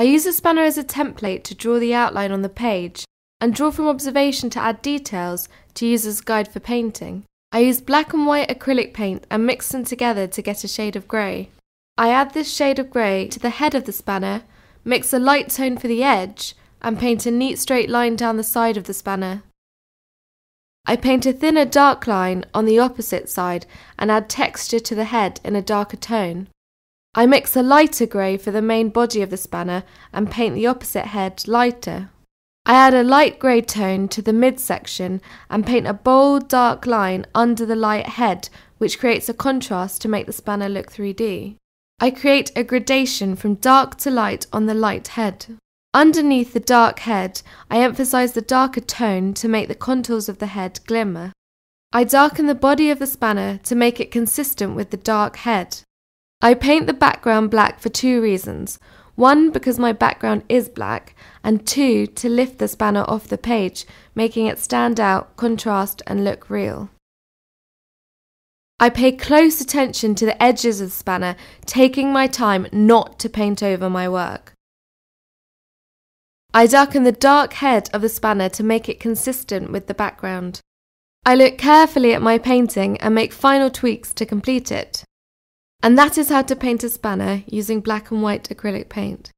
I use a spanner as a template to draw the outline on the page and draw from observation to add details to use as guide for painting. I use black and white acrylic paint and mix them together to get a shade of grey. I add this shade of grey to the head of the spanner, mix a light tone for the edge, and paint a neat straight line down the side of the spanner. I paint a thinner dark line on the opposite side and add texture to the head in a darker tone. I mix a lighter grey for the main body of the spanner and paint the opposite head lighter. I add a light grey tone to the midsection and paint a bold dark line under the light head, which creates a contrast to make the spanner look 3D. I create a gradation from dark to light on the light head. Underneath the dark head, I emphasize the darker tone to make the contours of the head glimmer. I darken the body of the spanner to make it consistent with the dark head. I paint the background black for two reasons. One, because my background is black, and two, to lift the spanner off the page, making it stand out, contrast, and look real. I pay close attention to the edges of the spanner, taking my time not to paint over my work. I darken the dark head of the spanner to make it consistent with the background. I look carefully at my painting and make final tweaks to complete it. And that is how to paint a spanner using black and white acrylic paint.